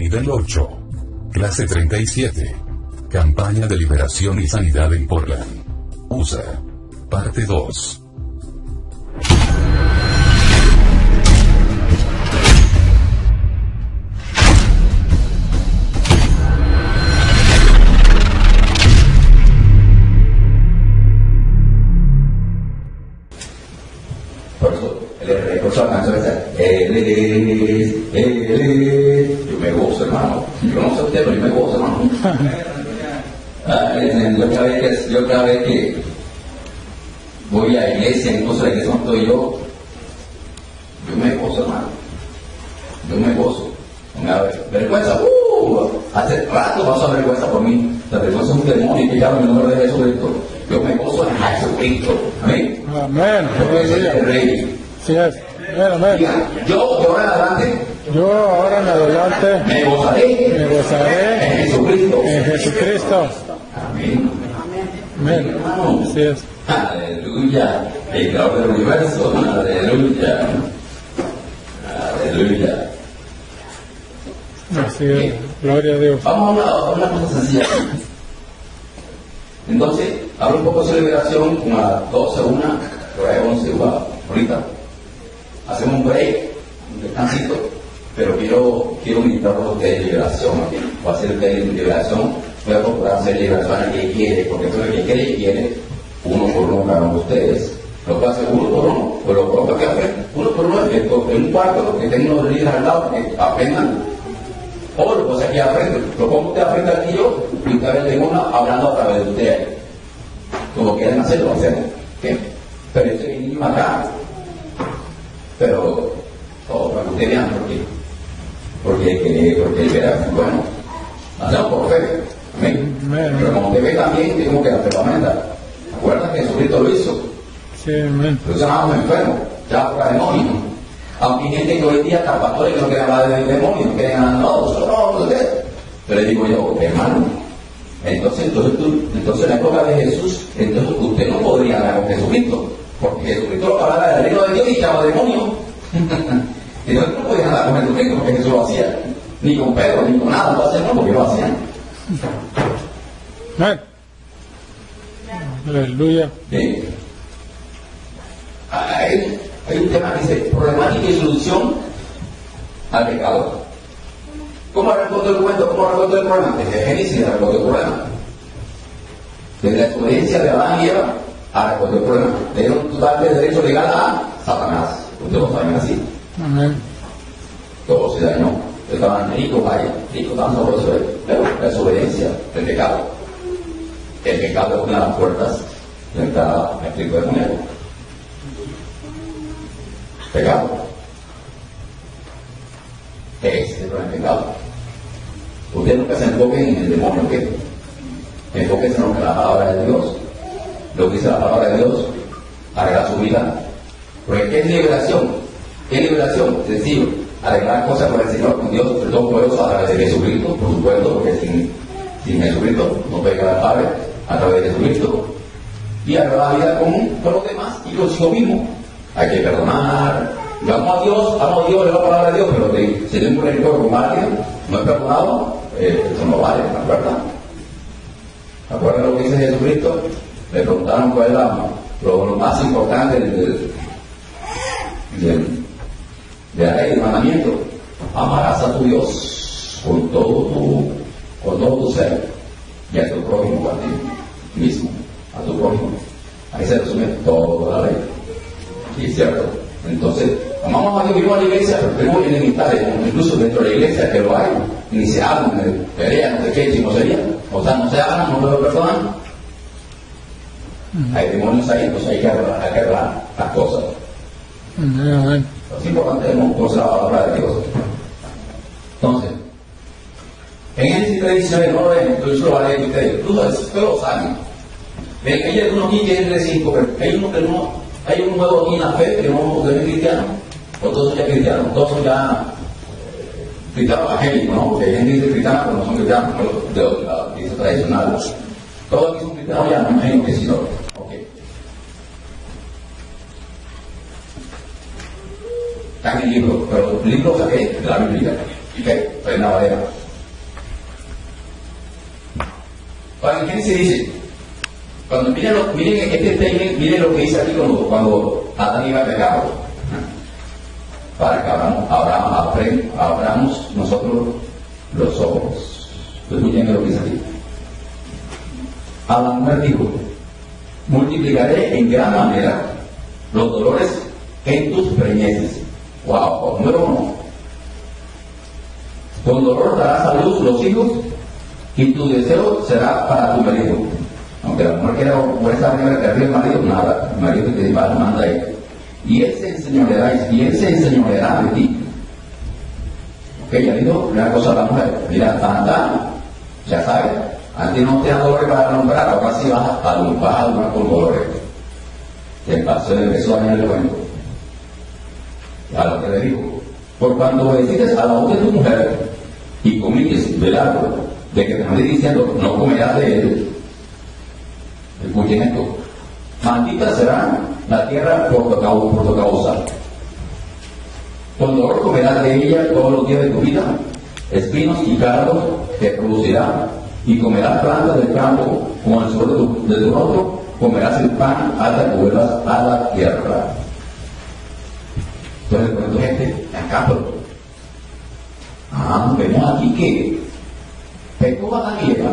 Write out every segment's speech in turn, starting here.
Nivel 8. Clase 37. Campaña de liberación y sanidad en Portland. USA. Parte 2. Usted, pero yo me gozo, hermano. Ah, yo, cada vez que, yo cada vez que voy a la iglesia, incluso la iglesia donde estoy yo, yo me gozo, hermano. Yo me gozo. Me da vergüenza, uh, hace rato pasó vergüenza por mí. La vergüenza es un demonio que llama en el nombre de Jesucristo. Yo me gozo en Jesucristo. Amén. Amén. Porque es el rey. Así es. Amén, amén. Yo ahora en adelante Yo ahora en adelante me gozaré me gozaré en Jesucristo. en Jesucristo. Amén. Amén. Así es. Aleluya. El creador del universo. Aleluya. Aleluya. Así es. Gloria a Dios. Vamos a una, una cosa sencilla. Entonces, hablo un poco de liberación como a las 12, 1, por ahí 11, igual, ahorita. Hacemos un break, un descansito, pero quiero, quiero por ustedes liberación aquí. Voy a hacer ustedes liberación, voy a procurar hacer liberación al que quiere, porque eso es el que quiere y quiere, uno por uno cada de ustedes. Lo puedo hacer uno por uno, pero lo propio que uno por uno, en un cuarto, que tengo los líderes al lado, que aprendan o lo pues aquí aprende. Lo pongo usted aprende aquí yo y usted ve tengo una hablando a través de usted. Como quieran hacerlo, hacemos. ¿Qué? Pero ese niño acá. Pero, todo para que usted vean por qué. Porque, que- porque verá, bueno, hacemos por fe. Amén. Amén. Pero como usted ve también, tenemos que hacer la menda. Acuérdate que Jesucristo lo hizo. Sí, amén. Entonces estábamos enfermos, ya por demonios. Aunque hay gente que hoy día está pastores que no quieren hablar de demonios, no quieren hablar, no, nosotros no, no. Pero le digo yo, hermano, entonces, entonces, tú, entonces en la época de Jesús, entonces usted no podría hablar con Jesucristo, porque Jesucristo hablaba del reino de Dios y echaba demonios. entonces no podían hablar con Jesucristo porque Jesús lo hacía. Ni con Pedro, ni con nada, lo hacían no, porque lo hacían. Aleluya. Bien. Hay, hay un tema que dice problemática y solución al pecado. ¿Cómo responde el cuento? ¿Cómo responde el problema? Desde Génesis responde el problema. Desde la experiencia de Adán y Eva a responder el problema. Le dieron total de derecho legal a Satanás. Ustedes lo saben así. Amén. Todo se dañó. Estaban ricos, vaya, ricos, estaban sabrosos. Pero la desobediencia del pecado. El pecado es una de las puertas de entrada al espíritu demoníaco. Pecado. Ese es el gran pecado. Usted nunca se enfoque en el demonio, ¿qué? Enfóquese en lo que la palabra de Dios. Lo que dice la palabra de Dios, arregla su vida. Porque ¿qué es liberación? ¿Qué es liberación? Sencillo. Arreglar cosas con el Señor, con Dios, el Todopoderoso, a través de Jesucristo, por supuesto, porque sin, sin Jesucristo no puede llegar al Padre, a través de Jesucristo. Y arreglar la vida común con los demás y consigo mismo. Hay que perdonar. Yo amo a Dios, amo a Dios, le la palabra de Dios, pero te- si tengo un rencor con alguien, no he perdonado, eh, eso no vale, ¿no es verdad? ¿Acuerdan lo que dice Jesucristo? Le preguntaron cuál era lo, más importante del, del, del, de la ley, del mandamiento. Amarás a tu Dios con todo tu, con todo tu ser y a tu prójimo a ti mismo, a tu prójimo. Ahí se resume toda la ley. Y es cierto. Entonces, amamos a Dios, vivimos a la iglesia, pero tenemos enemistades, incluso dentro de la iglesia que lo hay, ni se hablan, pelean, no sé qué, chismosería. O sea, no se hablan, no lo perdonan. Hay demonios ahí, entonces hay que arreglar, hay que arreglar las cosas. Es importante de Dios. Entonces, en Génesis 3.19, no lo ven, se lo voy a leer ustedes, todos ustedes lo saben. Ven, hay algunos aquí que es de 5, pero hay uno que no, hay un nuevo aquí en la fe que no es cristiano, o todos son ya cristianos, todos son ya eh, cristianos evangélicos, ¿no? Porque hay gente que dice cristiana, pero no son cristianos, pero de, iglesia tradicional. Todos aquí son cristianos ya, no imagino que sí, no. Está en el libro, pero el libro saqué de la Biblia. ¿Y qué? Pues la madera. Cuando en Génesis dice, cuando miren, lo, miren este statement, miren lo que dice aquí cuando, cuando Adán iba a pecar. Para que abramos, abramos, abramos nosotros los ojos. Escuchen lo que dice aquí. A la dijo, multiplicaré en gran manera los dolores en tus preñeces. Wow, número uno. Con dolor darás a luz los hijos y tu deseo será para tu marido. Aunque la mujer quiera esa manera que arriba el marido, nada, el marido te va, manda a él. Y él se enseñoreará, y él se enseñoreará de ti. Ok, ya dijo una cosa a la mujer, mira, tan, ya sabes, antes no te da dolores para nombrar, ahora sí vas a, vas a alumbrar con dolores. Te pasó, empezó a dañar el cuento. A lo que le dijo, por cuando decides a la voz de tu mujer y comites del árbol de que te estoy diciendo, no comerás de él, escuchen esto, maldita será la tierra por tu causa. Con dolor comerás de ella todos los días de tu vida, espinos y cardos te producirá, y comerás plantas del campo como el suelo de tu, de tu comerás el pan hasta que vuelvas a la tierra. Entonces, cuando gente, acá, pero, ah, vemos aquí que pecó a la Eva,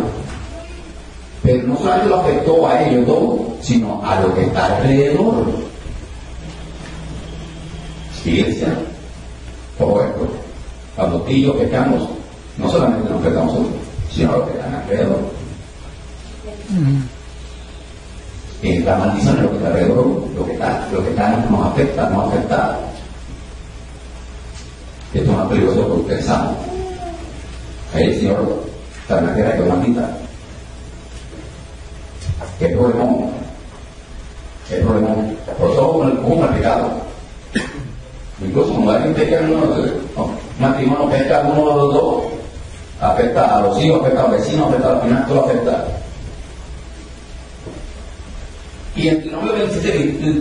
pero no solamente lo afectó a ellos dos, sino a lo que está alrededor. Iglesia, todo esto, cuando tú y yo pecamos, no solamente nos pecamos nosotros, sino a los que están alrededor. Eh, la maldición es lo que está alrededor, lo que está, lo que está nos afecta, nos afecta. Esto es más peligroso porque pensamos. Ahí el Señor, manera que maldita. ¿Qué problema? ¿Qué problema? Por eso como el pecado. Incluso cuando alguien peca uno, no, matrimonio peca uno de los dos, afecta a los hijos, afecta a los vecinos, afecta al final, todo afecta. Y en Deuteronomio 27,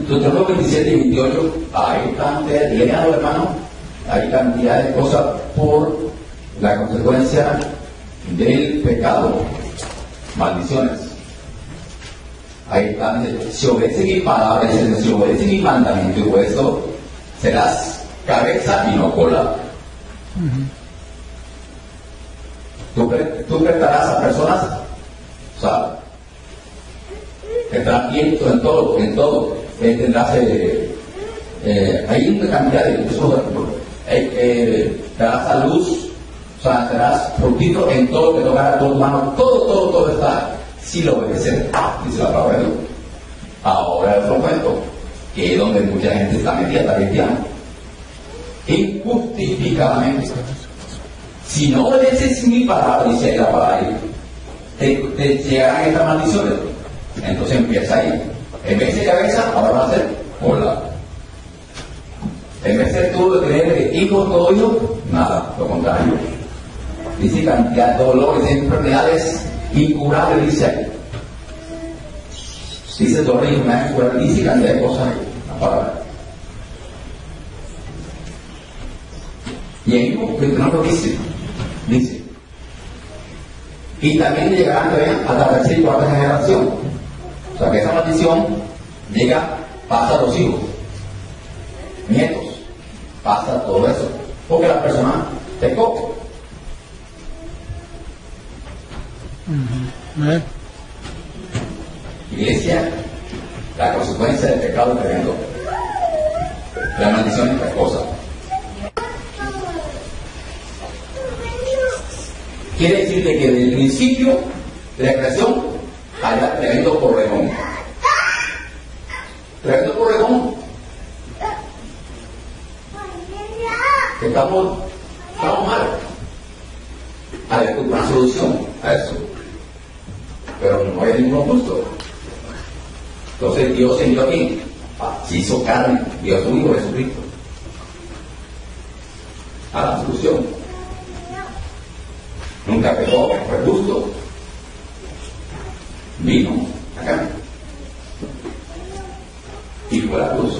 27 y 28 hay cantidad, leanlo hermano, hay cantidad de cosas por la consecuencia del pecado, maldiciones. Ahí están, si obedeces mi palabra, si obedeces mi mandamiento y eso, serás cabeza y no cola. Tú, tú prestarás a personas, o sea, tendrás viento en todo, en todo, tendrás, eh, eh, hay una cantidad de cosas, eh, darás a luz, o sea, serás fructífero en todo lo que tocará tu mano, todo, todo, todo está, si lo obedeces, dice la palabra de Dios. Ahora otro cuento, que es donde mucha gente está metida, está cristiana, injustificadamente. Si no obedeces mi palabra, dice la palabra, te, te llegarán estas maldiciones. Entonces empieza ahí. En vez de cabeza, ahora va a ser cola. De tú de creer que hijo hijo, nada, lo contrario. Dice cantidad de dolores, enfermedades incurables, dice ahí. Dice dolores enfermedades incurables, dice cantidad de cosas la palabra. Y ahí no lo dice, dice. Y también llegarán a la tercera y cuarta generación. O sea que esa maldición llega, pasa a los hijos, nietos, pasa todo eso. Porque la persona pecó. Iglesia, la consecuencia del pecado es tremendo. La maldición es otra cosa. Quiere decir que desde el principio de la creación haya tremendo corregón. Tremendo corregón. Que estamos, estamos mal. Hay una solución a eso. Pero no hay ningún justo. Entonces Dios envió aquí, se hizo carne, Dios su Hijo Jesucristo. A la solución. Nunca pecó, fue justo. Vino acá. Y fue la cruz.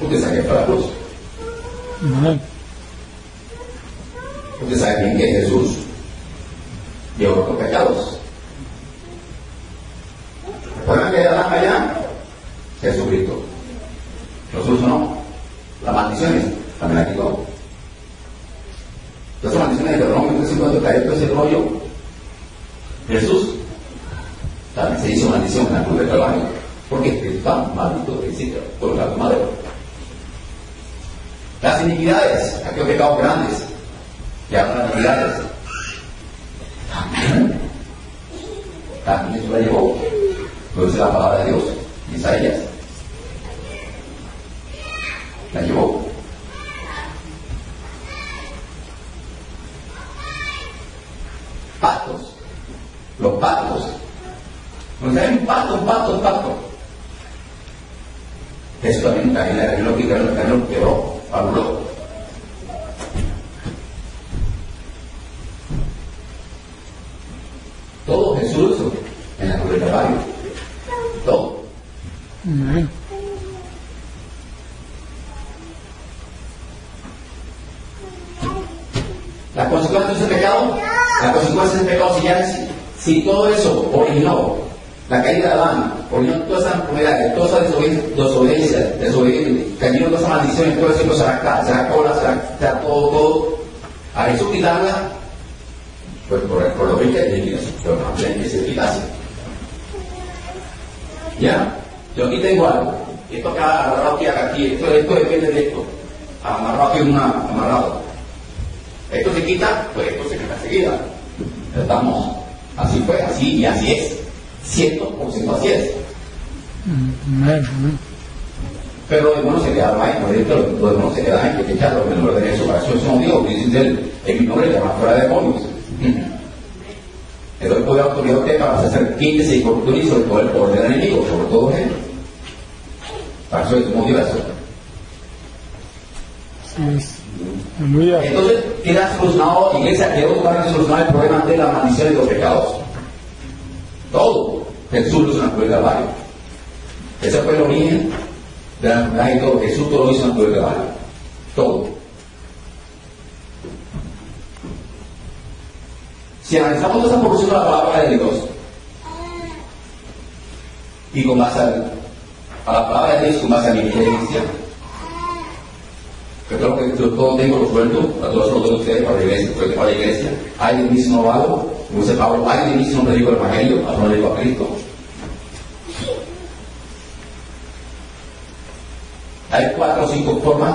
Usted sabe que fue la cruz. Usted sabe bien que Jesús llevó los pecados. ¿Recuerdan que Adán allá? Jesucristo. Lo solucionó. Las maldiciones también la quitó. Entonces, maldiciones de entonces cuando cayó todo ese rollo, Jesús también se hizo maldición en la cruz del Calvario. Porque está maldito de principio por la madero. Las iniquidades, aquellos pecados grandes, y ahora las iniquidades. También. También eso la llevó. Lo dice la palabra de Dios, Isaías. La llevó. Pactos. Los pactos. Cuando hay un pacto, un pacto, un pacto. Eso también también es lo que también lo quebró, anuló. Todo Jesús en la cruz del Calvario. Todo. Amén. La consecuencia de ese pecado, la consecuencia de ese pecado, si ya es, si todo eso originó la caída de Adán, originó toda esa enfermedad, toda esa desobediencia, desobediencia, desobediencia cayó toda esa maldición, todo eso será será cola, será, todo, todo. A Jesús quitarla, pues por, por lo que es pero tiene que ser quitarse. Ya, yo aquí tengo algo, esto acá agarrado aquí, aquí, esto, esto depende de esto, amarrado aquí una, amarrado. Esto se quita, pues esto se quita enseguida. Estamos, así fue, así y así es. Ciento por ciento así es. Pero los demonios se quedaron ahí, por ejemplo, los demonios se quedan ahí, que echaron el nombre de Jesús. Para eso eso no digo, dice él, en mi nombre van fuera de demonios. Le doy poder autoridad a usted para hacer quítese y corrupción y sobre todo el poder del enemigo, sobre todo él. Para eso es motivación. Entonces, queda solucionado, iglesia, quedó totalmente solucionado el problema de la maldición y los pecados. Todo. Jesús lo hizo en del Calvario. Ese fue el origen de la y todo. Jesús todo hizo la cruz del Calvario. Todo. Si analizamos esa porción de la palabra de Dios y con base a la palabra de Dios, con base a mi experiencia, que creo que todo tengo resuelto, a todos los de ustedes para la iglesia, porque para la iglesia, mí si no valgo, como dice Pablo, mí si no predico el evangelio, a no le digo a Cristo. Hay cuatro o cinco formas,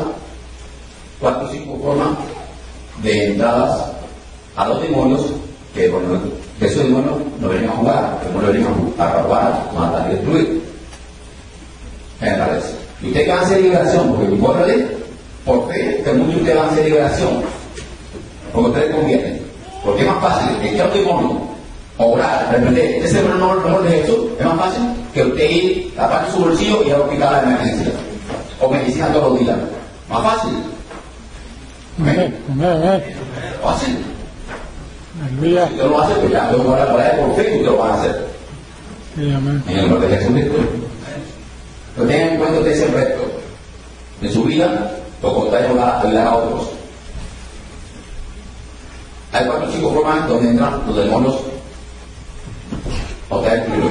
cuatro o cinco formas de entradas a los demonios que, bueno, que esos demonios no vienen a jugar, que no vienen a robar, matar y destruir. Generales. Y usted va a hacer liberación, porque recuérdale, por fe, que muchos de ustedes van a hacer liberación, porque a ustedes conviene. Porque es más fácil, el que a un demonio, orar, reprender, ese no no no de Jesús, es más fácil que usted ir, tapar su bolsillo y ir al hospital a la emergencia. O medicina todos los días. Más fácil. Amén. Amén. Amén. Fácil. Aleluya. Si usted lo hace, pues ya, luego para la palabra por fe, usted lo va a hacer. Sí, amén. En el nombre de Jesucristo. Pero tengan en cuenta ustedes el resto de su vida, lo contrario a ayudar a otros. Hay cuatro o cinco formas donde entran los demonios a traer peligro.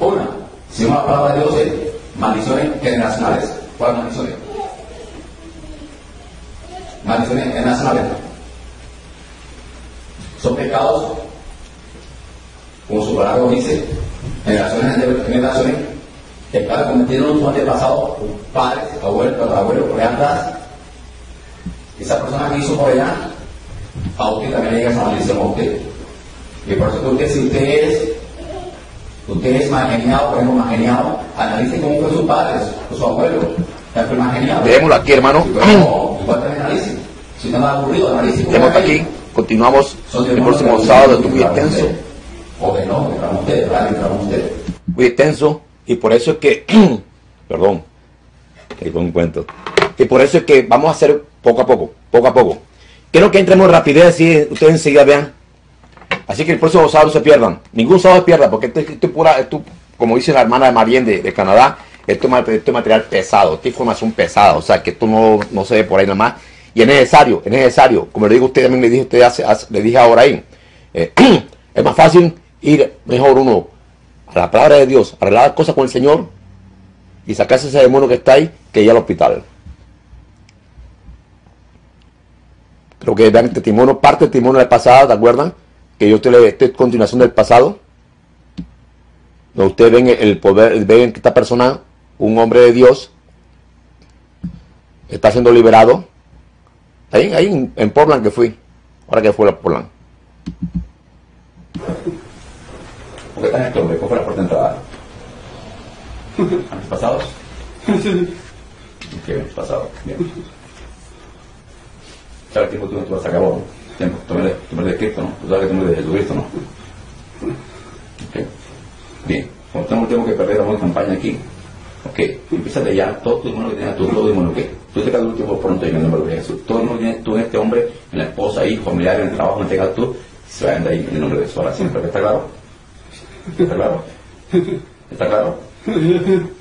Una, según la palabra de Dios, es maldiciones generacionales. ¿Cuáles maldiciones? Maldiciones generacionales. Son pecados, como su palabra dice, generaciones de generaciones, pecados cometieron sus antepasados, padres, abuelos, tatarabuelos, por allá atrás. Esa persona que hizo por allá, a usted también le llega esa maldición a usted. Y por eso que usted, si usted es, usted es más geniado, por ejemplo, más geniado, analice cómo fue su padre, su, su abuelo, ya fue más geniado. Dejémoslo aquí, hermano. No, igual también analice. Si no aburrido, analice cómo Dejémoslo aquí. Continuamos el próximo sábado. muy usted. O que no, ustedes, ustedes. Muy intenso. Y por eso es que. perdón. Que fue un cuento. Y por eso es que vamos a hacer poco a poco. Poco a poco. Quiero que entremos en rapidez y ustedes enseguida vean. Así que el próximo sábado no se pierdan. Ningún sábado se pierda, porque esto, es- pura, esto, como dice la hermana de Marien de, de Canadá, esto es, material pesado, esta información pesada, o sea que esto no, no se ve por ahí nada más. Y es necesario, es necesario, como le digo usted, también le dije, usted hace- hace- le dije ahora ahí, eh, es más fácil ir mejor uno a la palabra de Dios, arreglar cosas con el Señor y sacarse ese demonio que está ahí que ir al hospital. Creo que vean el testimonio, parte del testimonio del pasado, ¿te acuerdan? Que yo te le estoy en continuación del pasado. Donde ustedes ven el poder, ven que esta persona, un hombre de Dios, está siendo liberado. Ahí, ahí en, en Portland que fui. Ahora que fue a Portland. ¿Por qué estás este hombre? ¿Cuál fue la puerta de entrada? ¿Años pasados? Ok, años pasados. Bien. ¿Sabes tiempo tú, tú vas a acabar? Tiempo. Tú eres, tú eres de Cristo, ¿no? Tú sabes que tú eres de Jesucristo, ¿no? Ok. Bien. Como tengo, tengo que perder una campaña aquí. Ok. Empieza de ya todo tu demonio que tienes tú, todo demonio que. Tú te quedas último pronto en el nombre de Jesús. Todo el mundo tienes tú este hombre, en la esposa, hijo, familiar, en el trabajo, en el tú, se vayan de ahí en el nombre de Jesús para siempre. ¿Está claro? ¿Está claro? ¿Está claro?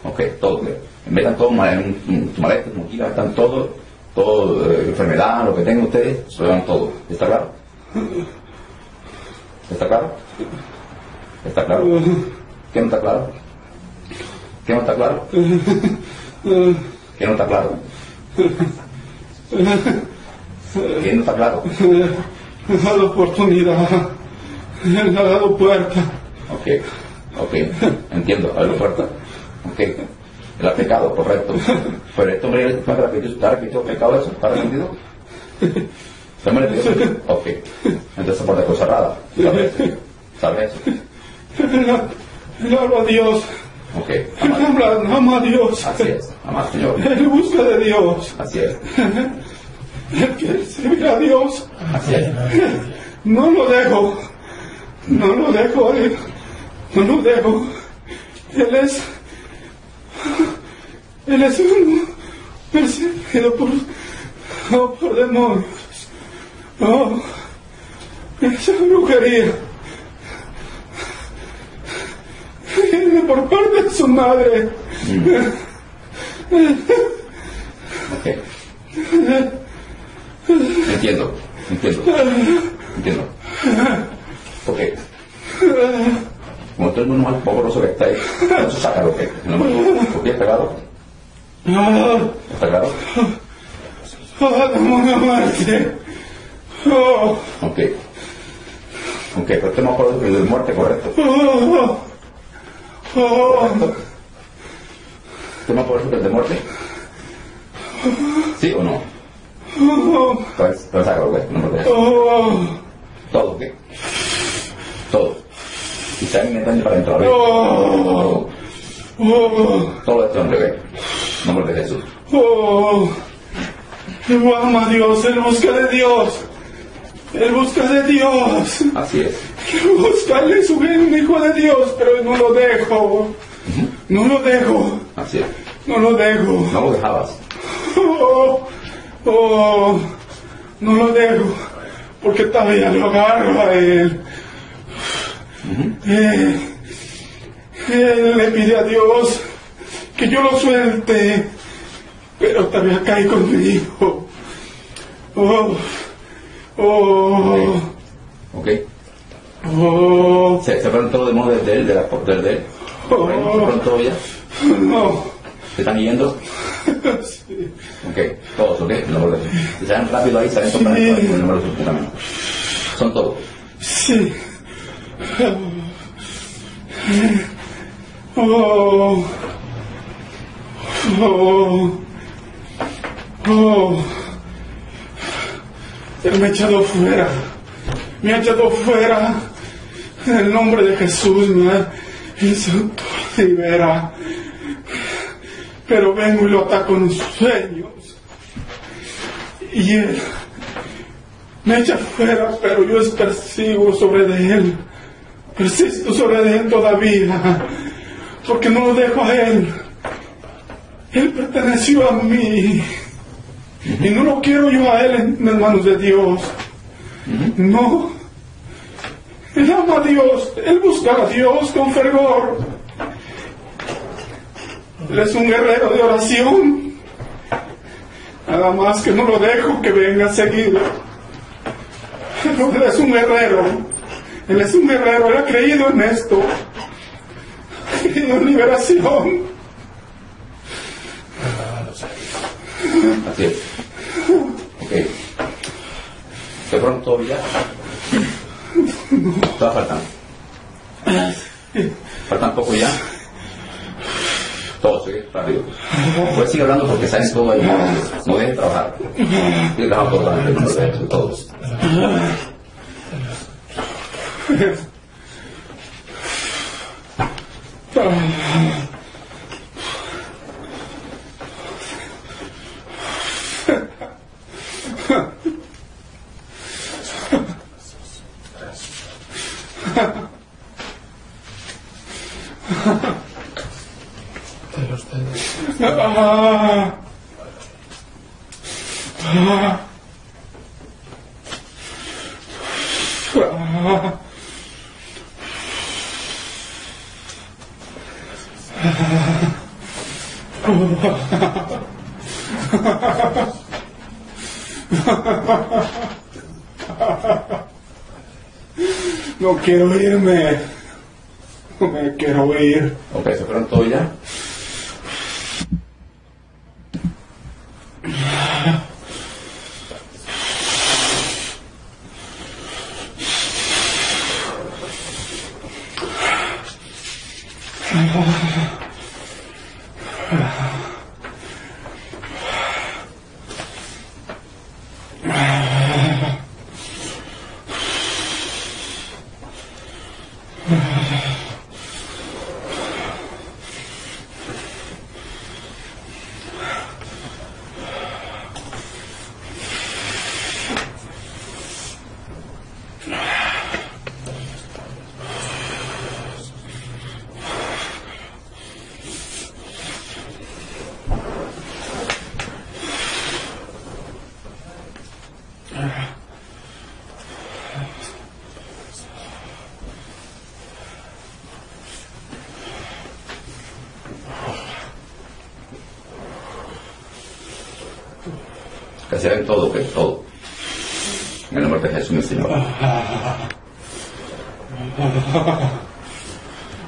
Ok, todo. Metan todo en, tu maleta, tu mochila, están todo, todo, eh, enfermedad, lo que tengan ustedes, se lo llevan todo. ¿Está claro? ¿Está claro? ¿Está claro? ¿Qué no está claro? ¿Qué no está claro? ¿Qué no está claro? ¿Qué no está claro? Me ha dado oportunidad. Me ha dado puerta. Ok, ok, entiendo, abre puerta. Ok, el pecado, correcto. Pero este hombre está arrepentido, ¿está arrepentido del pecado eso? ¿Está arrepentido? ¿Está arrepentido? Ok, entonces esa puerta está cerrada. ¿Sabes. Él habla a Dios. Ok, ama, ama a Dios. así es, ama al Señor. Él busca de Dios. Así es, Él quiere servir a Dios. así es. No lo dejo. No lo dejo. Él. No lo dejo. Él es. Es un perseguido por. Oh, por demonios. Oh. Esa brujería. Viene por parte de su madre. Ok. Entiendo, entiendo, entiendo. Ok. Como todo el mundo mal poderoso que está ahí, entonces sácalo, que ¿Ok? ¿Está claro? Ah, ¿Está claro? ah, demonio muerte. Oh, Ok. Ok, pero no acuerdo del de muerte, correcto. oh, oh. ¿Usted no acuerdo del de muerte? ¿Sí o no? Oh, Pues, sácalo, güey, no me oh, Todo, ¿ok? Todo. Y se inventando para dentro, ¿ok? oh, oh, Todo este hombre. Nombre de Jesús. oh. Ama a Dios, él busca de Dios. Él busca de Dios. Así es. Él busca, él es un hijo de Dios, pero no lo dejo. No lo dejo. Así es. No lo dejo. No lo dejabas. Oh, oh, no lo dejo, porque todavía lo agarro a él. Eh, él le pide a Dios que yo lo suelte, pero todavía cae conmigo. Oh, oh, ¿Ok? oh, Se, se fueron todos los demonios de él, de la de él. ¿Se fueron todos ya? no. ¿Se están yendo? Ok, todos, ok. De Jesús. Si salen rápido ahí, salen Sí. el nombre de también. Son todos. Sí. Oh. Oh. Oh. Él me ha echado fuera. Me ha echado fuera. En el nombre de Jesús me ha Santo libera. Pero vengo y lo ataco en sueños. Y él me echa fuera, pero yo persigo sobre de él. Persisto sobre de él todavía, porque no lo dejo a él. Él perteneció a mí. Y no lo quiero yo a él en manos de Dios. No. Él ama a Dios. Él busca a Dios con fervor. Él es un guerrero de oración. Nada más que no lo dejo que venga seguido. Él es un guerrero. Él es un guerrero. Él ha creído en esto. Ha creído en liberación. Así es. Ok. ¿De pronto ya? Está faltando. Faltan poco ya. Todo, sigue rápido. Pues sigue hablando porque sabes todo ahí. No dejes de trabajar. Sigue trabajando por derecho, todos. No quiero irme. No me quiero ir. Ok, ¿se fueron todos ya? Que se ven todo, que todo. En el nombre de Jesús, mi Señor.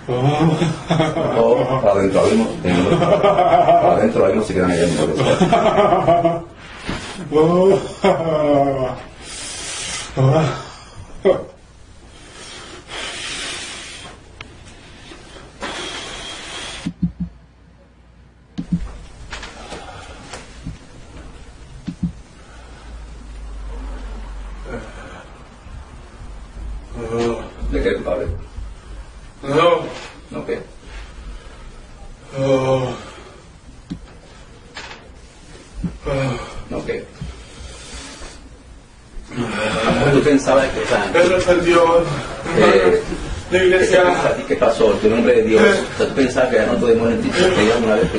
Todo para adentro, abrimos, en- para adentro, abrimos, se quedan allá en el nombre de Jesús. ¿De qué culpable? No. ¿No qué? Oh. ¿No qué? ¿Tú pensabas que, o sea, Él me perdió. eh, La ¿qué, iglesia. te- a ti qué pasó? Tu nombre de Dios. Pensabas que ya no tu demonio en ti. Te digo una vez que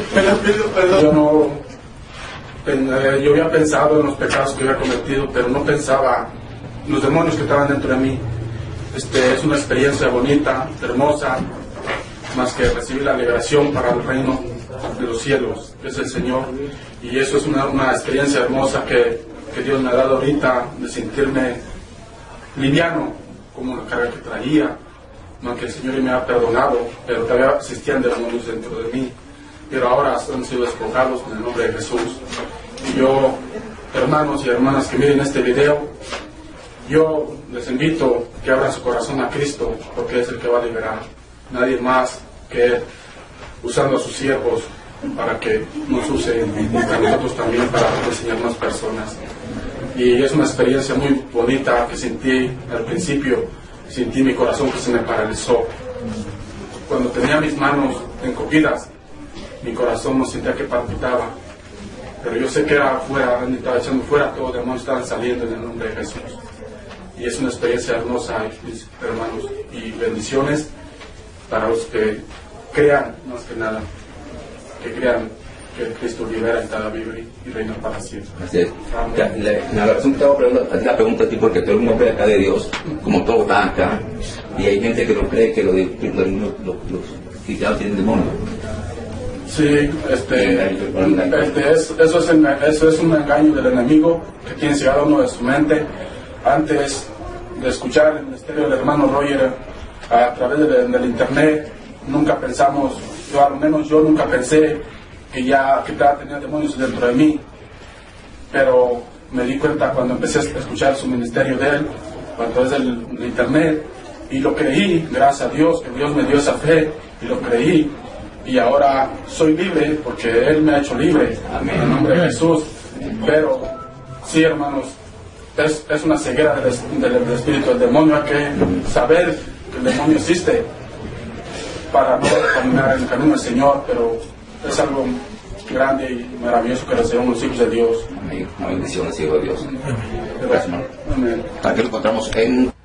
pido perdón. Yo no. eh, Yo había pensado en los pecados que había cometido, pero no pensaba en los demonios que estaban dentro de mí. Este, es una experiencia bonita, hermosa, más que recibir la liberación para el reino de los cielos, que es el Señor. Y eso es una, una experiencia hermosa que, que Dios me ha dado ahorita, de sentirme liviano, como la carga que traía, aunque el Señor me ha perdonado, pero todavía existían demonios dentro de mí. Pero ahora han sido despojados en el nombre de Jesús. Y yo, hermanos y hermanas que miren este video, yo les invito que abran su corazón a Cristo, porque es el que va a liberar. Nadie más que usando a sus siervos para que nos use a nosotros también para enseñar más personas. Y es una experiencia muy bonita que sentí al principio, sentí mi corazón que se me paralizó. Cuando tenía mis manos encogidas, mi corazón no sentía que palpitaba. Pero yo sé que era afuera, estaba echando fuera, todos los demonios estaban saliendo en el nombre de Jesús. Y es una experiencia hermosa, mis hermanos, y bendiciones para los que crean, más que nada, que crean que Cristo libera y está vivo y, reina para siempre. Así es. Ya, la, la razón que te hago pregunta, a ti la pregunta a ti porque todo el mundo cree acá de Dios, como todo está acá, y hay gente que no cree que, lo de- los, los, los cristianos tienen demonios. Sí, este, este es, eso, es eso es un engaño del enemigo que tiene cegado uno de su mente. Antes de escuchar el ministerio del hermano Roger a través de- del internet, nunca pensamos, yo al menos yo nunca pensé que ya que ya tenía demonios dentro de mí. Pero me di cuenta cuando empecé a escuchar su ministerio de él a través del internet y lo creí, gracias a Dios, que Dios me dio esa fe y lo creí y ahora soy libre porque Él me ha hecho libre en el nombre de Jesús. Pero sí, hermanos, es, es una ceguera del, del- del espíritu del demonio. Hay que saber que el demonio existe para no caminar en el camino del Señor, pero es algo grande y maravilloso que recibimos los hijos de Dios. Amén. Una bendición, hijo de Dios. Gracias, hermano. Amén. Aquí lo encontramos en